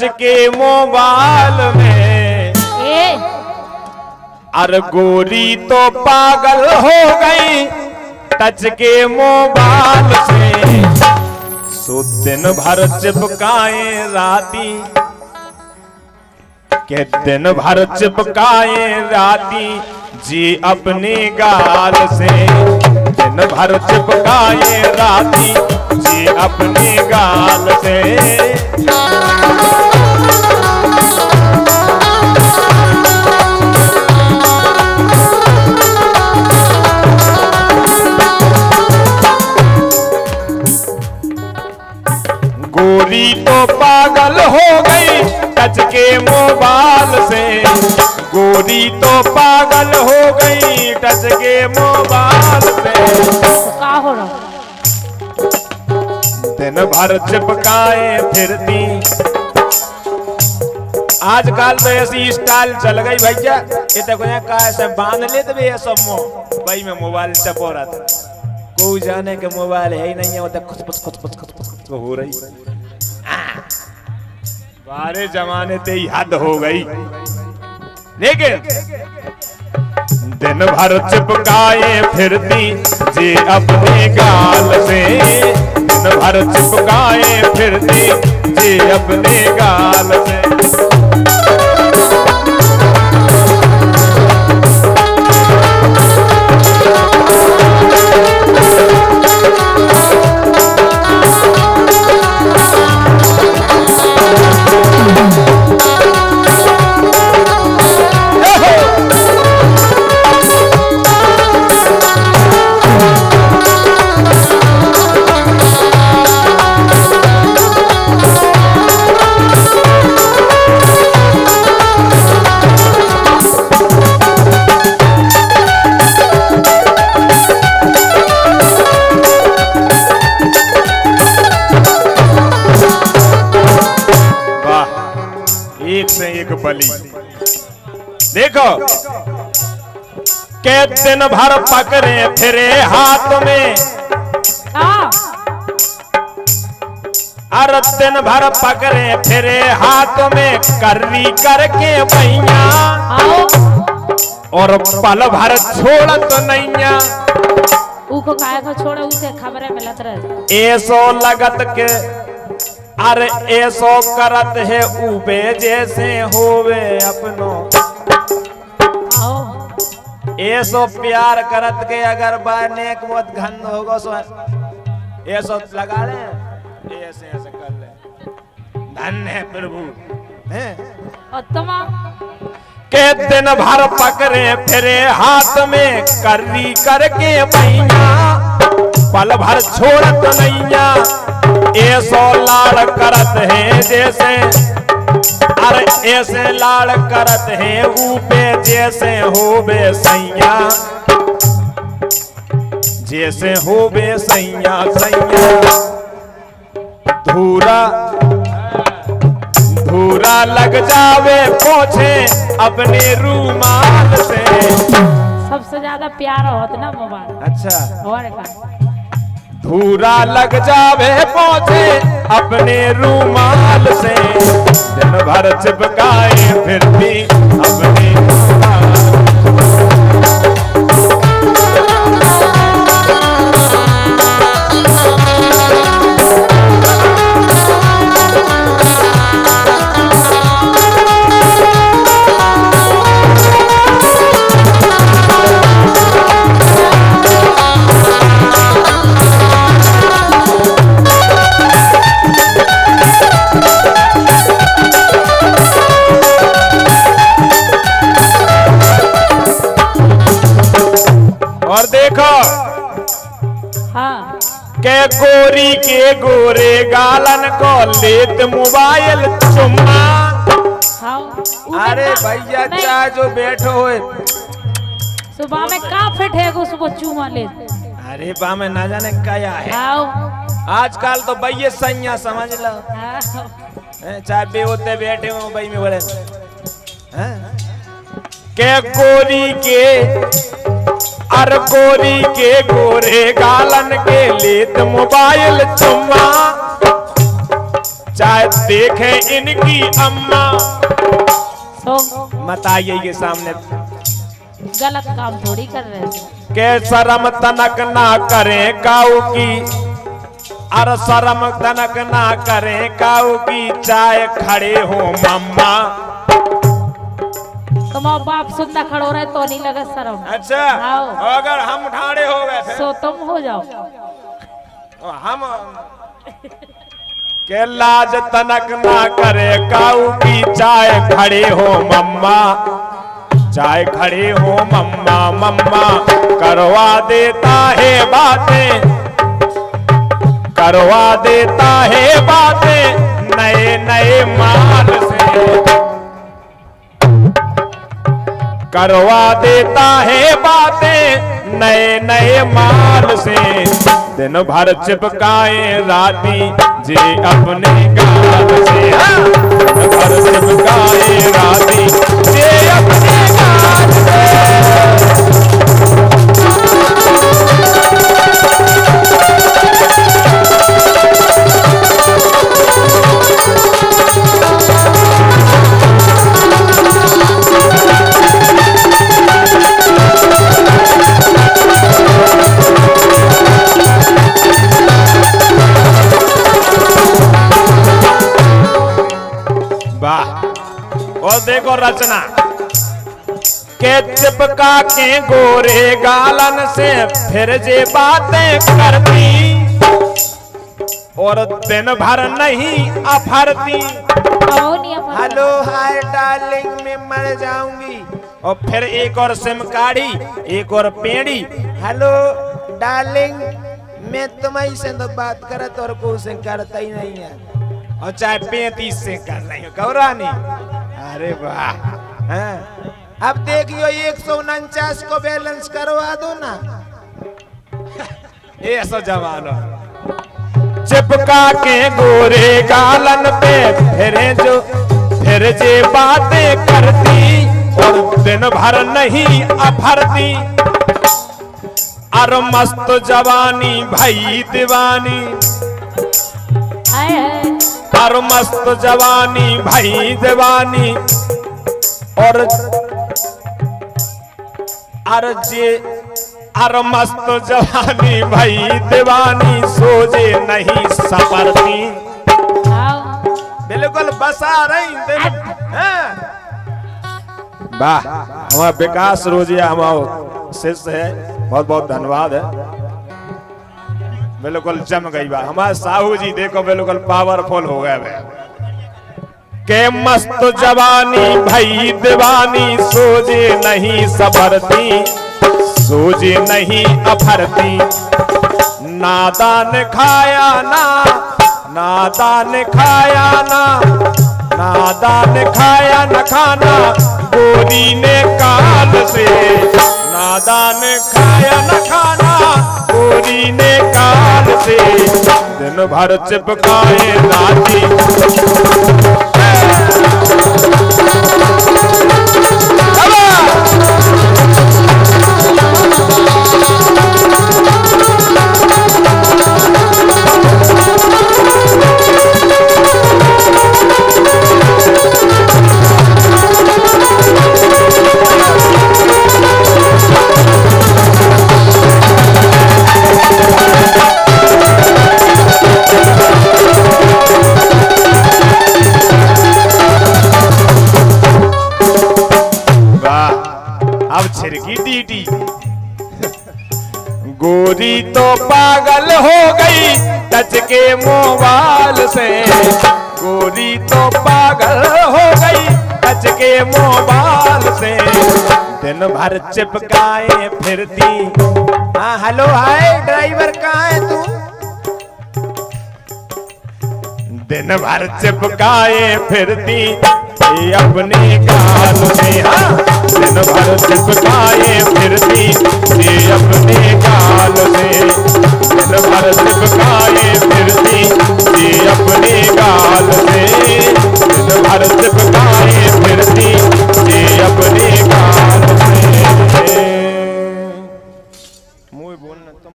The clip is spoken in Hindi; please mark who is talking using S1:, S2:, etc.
S1: के मोबाइल में अर गोरी तो पागल हो गई टच के मोबाइल से। सो दिन भर चिपकाए राती के दिन भर चिपकाए राती जी अपने गाल से। दिन भर चिपकाए राती जी अपने गाल से। गोरी तो पागल हो गई टच के मोबाइल से। गोरी तो पागल हो गई टच के मोबाइल से।
S2: का हो रहा
S1: दिन भर चिपकाए फिरती। आजकल तो ऐसी स्टाइल चल गई भैया। ये तो का ऐसे बाँध ले तो ये सब मो भाई में मोबाइल चपो रहा था कोई जाने के मोबाइल है ही नहीं है, वो तो खुच खुच खुच खुच खुच खुच खुच हो रही। बारे जमाने ते ही हद हो गई। लेकिन दिन भर चिपकाए फिरती, जे अपने गाल से। भर चिपकाए फिरती जी अपने गाल से। बलि। देखो। के दिन भर पकड़े फिरे हाथ में।
S2: हाँ।
S1: हर दिन भर पकड़े फिरे हाथ में। कर्री करके भैया। और पल भर छोड़त नैया।
S2: ऊको काहे को छोड़े उसे खबरे मिलत रहे।
S1: ऐसो लगत के अरे ऐसो करत है उबे जैसे होवे अपनो। ऐसो प्यार करत के अगर बानेक बहुत घन होगा सो ऐसो लगा ले। ऐसे ऐसे कर ले। धन्य है प्रभु। के दिन भर पकड़े फिरे हाथ में कर्री करके मैया। पल भर छोड़त नैया। ऐसो लाड़ करत है जैसे अरे ऐसे लाड़ करत है ऊपे जैसे होबे सैया। जैसे होबे सैया सैया। धूरा धूरा लग जावे पोछे अपने रूमाल से।
S2: सबसे ज़्यादा प्यार होत ना मोबाइल।
S1: अच्छा।
S2: और का
S1: धूरा लग जावे पोछे अपने रूमाल से। दिन भर चिपकाए फिरती और देखो।
S2: हाँ।
S1: के गोरी के गोरे गालन को लेत मोबाइल चुम्मा।
S2: हाँ।
S1: अरे भैया
S2: नहीं,
S1: जो बैठो हो।
S2: सुबह में का फिट है उसको चूमा ले?
S1: अरे बा में ना जाने क्या है।
S2: आओ।
S1: आजकल तो भैया सैया समझ लो। चाहे बे होते बैठे हो भाई में बोले। के गोरी के अर गोरी के गोरे गालन के लेत मोबाइल चुम्मा। चाहे देखे इनकी अम्मा। मत आइए ये सामने।
S2: गलत काम थोड़ी कर रहे थे
S1: के शरम तनक ना करें काऊ की। अर शरम तनक ना करें काऊ की चाहे खड़े हो मम्मा।
S2: तुम्हारा बाप सुंदर खड़ो रहे तो नहीं लगा शर्म।
S1: अच्छा अगर हम ठाड़े हो गए थे
S2: सो तुम हो जाओ।
S1: तो हम के लाज तनक ना करे काऊ की चाय खड़े हो मम्मा। चाय खड़े हो मम्मा मम्मा करवा देता है बातें। करवा देता है बातें नए नए माल से। करवा देता है बातें नए नए माल से दिन भर चिपकाए राती जे अपने गाल से हाँ। दिन भर चिपकाए राती जे अपने वाह और देखो रचना। के चिपका के गोरे गालन से फिर जे बातें करती। और दिन भर नहीं अफरती। हेलो हाय डार्लिंग मैं मर जाऊँगी। और फिर एक और सिम काढ़ी एक और पेड़ी। हेलो डार्लिंग मैं तुम्हारी से तो बात करत और को से करता ही नहीं है। और चाहे पैंतीस से कर रही हो गौरानी अरे वाह हाँ। अब देखियो, एक सौ उनचास को बैलेंस करवा दो ना। ये सो जवान चिपका के गोरे गालन पे फिरे जो, फिर जे बातें करती, और दिन भर नहीं अफरती। अर मस्त जवानी, भाई दीवानी।
S2: हैं
S1: अर मस्त जवानी, भाई दीवानी और अर जे अर मस्त जवानी, भाई दीवानी, सोजे नहीं सपरती बिल्कुल बसा रही वाह, हमारा विकास रोजिया, हमारा शिष्य है। बहुत बहुत धन्यवाद है। बिल्कुल जम गई बा हमारे साहू जी देखो, बिल्कुल पावरफुल हो गए के मस्त जवानी भई, दीवानी सोजे नहीं सबरती, सोजे नहीं अफरती। नादान खाया ना, नादान खाया ना, नादान खाया न खाना, गोरी ने काल से। नादान खाया न खाना। से दिन भर चिपकाए राती तो पागल हो गई टच के मोबाइल से। गोरी तो पागल हो गई टच के मोबाइल से। दिन भर चिपकाए फिरती। हाँ हेलो, हाय, ड्राइवर कहाँ है तू? दिन भर चिपकाए फिरती। से अपने काल में हाँ। दिन भर चिपकाए फिरती से अपने काल में। दिन भर चिपकाए फिरती से अपने काल में। दिन भर चिपकाए फिरती से अपने